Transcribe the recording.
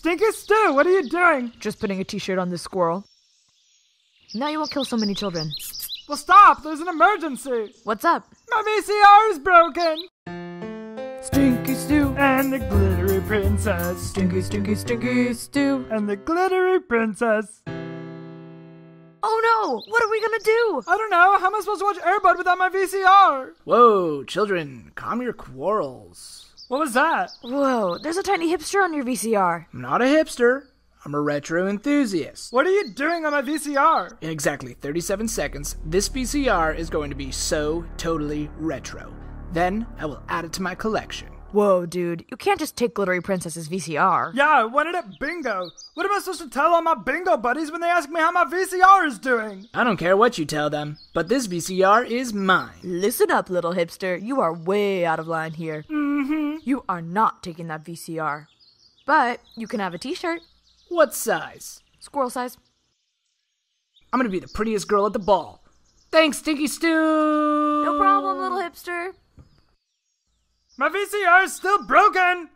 Stinky Stu, what are you doing? Just putting a t-shirt on this squirrel. Now you won't kill so many children. Well, stop, there's an emergency. What's up? My VCR is broken. Stinky Stu and the glittery princess. Stinky, stinky, stinky Stu. And the glittery princess. Oh no! What are we gonna do? I don't know. How am I supposed to watch Airbud without my VCR? Whoa, children, calm your quarrels. What was that? Whoa, there's a tiny hipster on your VCR. I'm not a hipster. I'm a retro enthusiast. What are you doing on my VCR? In exactly 37 seconds, this VCR is going to be so totally retro. Then I will add it to my collection. Whoa, dude, you can't just take Glittery Princess's VCR. Yeah, I wanted it bingo. What am I supposed to tell all my bingo buddies when they ask me how my VCR is doing? I don't care what you tell them, but this VCR is mine. Listen up, little hipster. You are way out of line here. Mm-hmm. You are not taking that VCR. But you can have a t shirt. What size? Squirrel size. I'm gonna be the prettiest girl at the ball. Thanks, Stinky Stu! No problem, little hipster. My VCR is still broken!